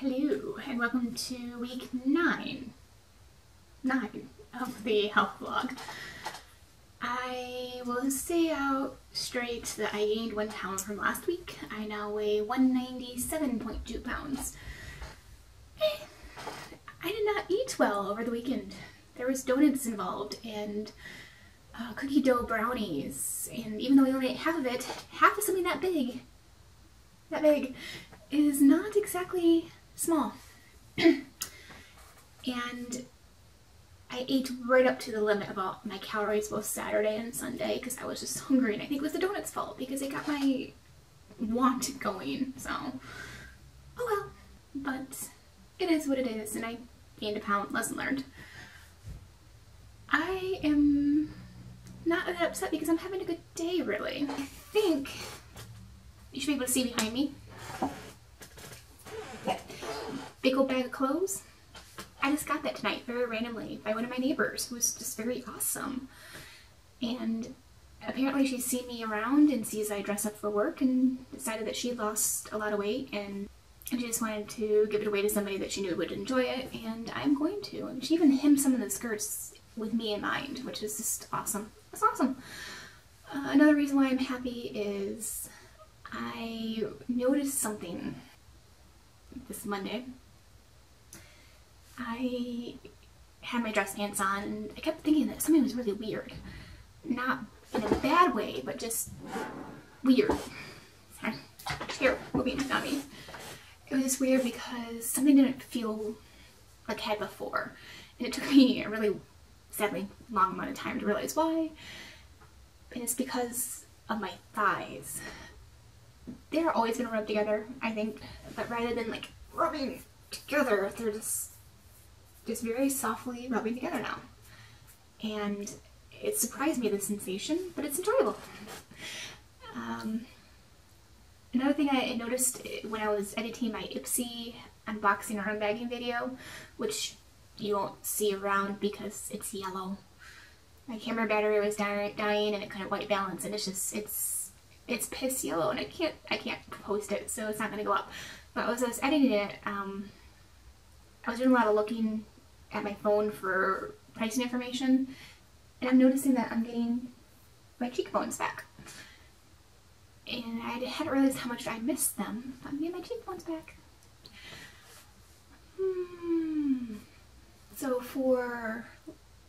Hello, and welcome to week nine, nine of the health vlog. I will say out straight that I gained one pound from last week. I now weigh 197.2 pounds. Eh, I did not eat well over the weekend. There was donuts involved and uh, cookie dough brownies, and even though we only ate half of it, half of something that big, that big, is not exactly small. and I ate right up to the limit of all my calories both Saturday and Sunday because I was just hungry and I think it was the donuts fault because it got my want going so. Oh well but it is what it is and I gained a pound lesson learned. I am not that upset because I'm having a good day really. I think you should be able to see behind me big old bag of clothes I just got that tonight very randomly by one of my neighbors who was just very awesome. And apparently she's seen me around and sees I dress up for work and decided that she lost a lot of weight and she just wanted to give it away to somebody that she knew would enjoy it and I'm going to. And she even hemmed some of the skirts with me in mind, which is just awesome. It's awesome. Uh, another reason why I'm happy is I noticed something this Monday I had my dress pants on and I kept thinking that something was really weird. Not in a bad way, but just weird. Here, moving, not me. It was weird because something didn't feel like it had before. And it took me a really, sadly, long amount of time to realize why. And it's because of my thighs. They're always gonna rub together, I think, but rather than like rubbing together, they're just just very softly rubbing together now. And it surprised me, the sensation, but it's enjoyable. Um, another thing I noticed when I was editing my Ipsy unboxing or unbagging video, which you won't see around because it's yellow. My camera battery was dying and it couldn't white balance and it's just, it's, it's piss yellow and I can't, I can't post it so it's not going to go up. But as I was editing it, um, I was doing a lot of looking at my phone for pricing information and I'm noticing that I'm getting my cheekbones back. And I hadn't realized how much I missed them. I'm getting my cheekbones back. Hmm. So for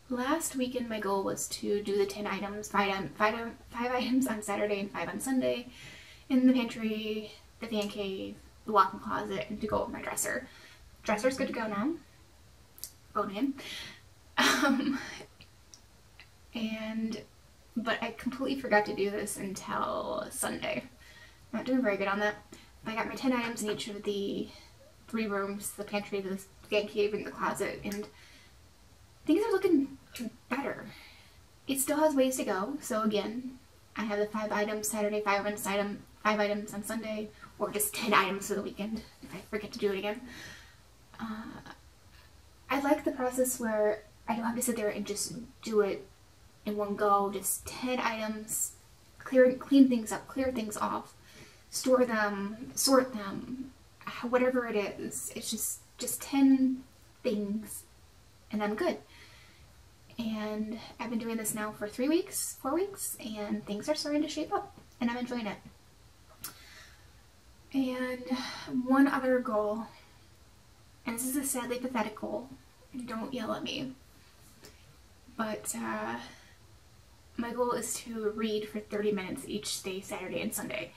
last weekend my goal was to do the 10 items, 5, five, five items on Saturday and 5 on Sunday in the pantry, the fan cave, the walk-in closet, and to go over my dresser. Dresser's good to go now phone in. Um, and, but I completely forgot to do this until Sunday. I'm not doing very good on that. I got my 10 items in each of the three rooms, the pantry, the fan cave, and the closet, and things are looking better. It still has ways to go, so again, I have the five items Saturday, five items, item, five items on Sunday, or just 10 items for the weekend if I forget to do it again. Uh, I like the process where I don't have to sit there and just do it in one go, just 10 items, clear, clean things up, clear things off, store them, sort them, whatever it is. It's just, just 10 things and I'm good. And I've been doing this now for three weeks, four weeks, and things are starting to shape up and I'm enjoying it. And one other goal, and this is a sadly pathetic goal, don't yell at me. But uh, my goal is to read for 30 minutes each day, Saturday and Sunday.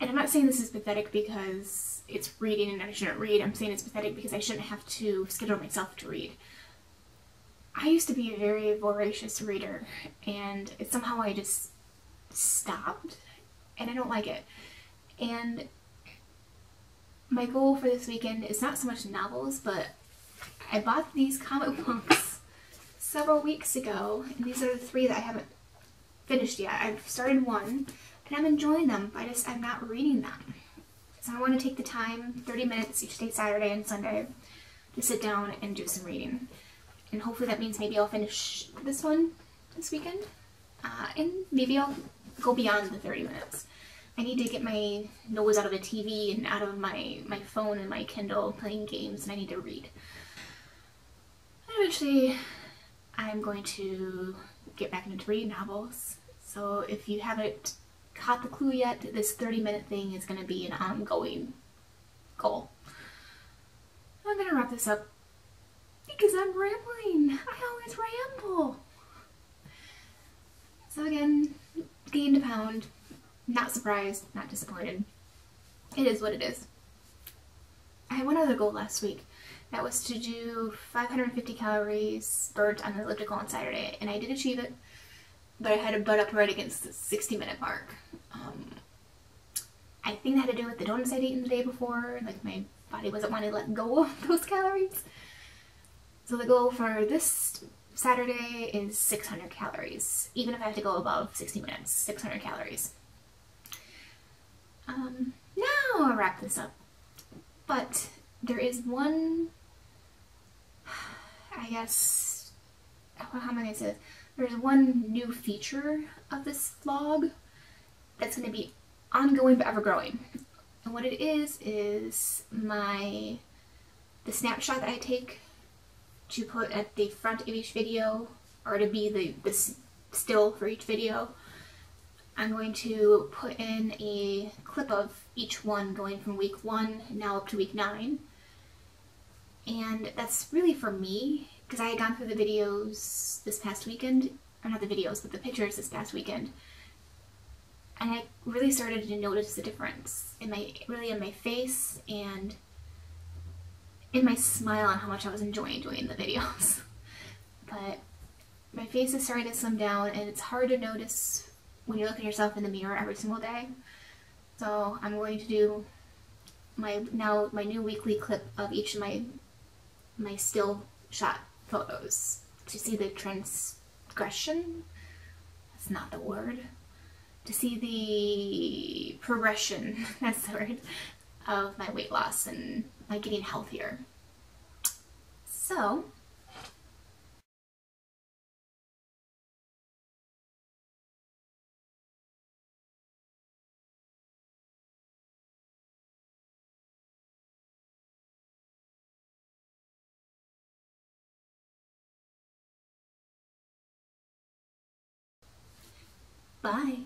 And I'm not saying this is pathetic because it's reading and I shouldn't read. I'm saying it's pathetic because I shouldn't have to schedule myself to read. I used to be a very voracious reader and somehow I just stopped and I don't like it. And my goal for this weekend is not so much novels, but I bought these comic books several weeks ago, and these are the three that I haven't finished yet. I've started one, and I'm enjoying them, but I just, I'm not reading them. So I want to take the time, 30 minutes each day, Saturday and Sunday, to sit down and do some reading. And hopefully that means maybe I'll finish this one this weekend, uh, and maybe I'll go beyond the 30 minutes. I need to get my nose out of a TV and out of my, my phone and my Kindle playing games and I need to read. Eventually I'm going to get back into reading novels. So if you haven't caught the clue yet, this 30 minute thing is going to be an ongoing goal. I'm going to wrap this up because I'm rambling. I always ramble. So again, gained a pound. Not surprised, not disappointed. It is what it is. I had one other goal last week. That was to do 550 calories burnt on the elliptical on Saturday, and I did achieve it, but I had to butt up right against the 60 minute mark. Um, I think that had to do with the donuts I'd eaten the day before, like my body wasn't wanting to let go of those calories. So the goal for this Saturday is 600 calories, even if I have to go above 60 minutes, 600 calories. Um, now I'll wrap this up. But there is one, I guess, how am I going to say this? There's one new feature of this vlog that's going to be ongoing but ever growing. And what it is, is my, the snapshot that I take to put at the front of each video, or to be the, the still for each video, I'm going to put in a clip of each one going from week one now up to week nine. And that's really for me, because I had gone through the videos this past weekend, or not the videos, but the pictures this past weekend. And I really started to notice the difference in my, really in my face and in my smile on how much I was enjoying doing the videos. But my face is starting to slim down and it's hard to notice when you look at yourself in the mirror every single day. So I'm going to do my now my new weekly clip of each of my my still shot photos to see the transgression. That's not the word. To see the progression, that's the word, of my weight loss and my getting healthier. So, Bye.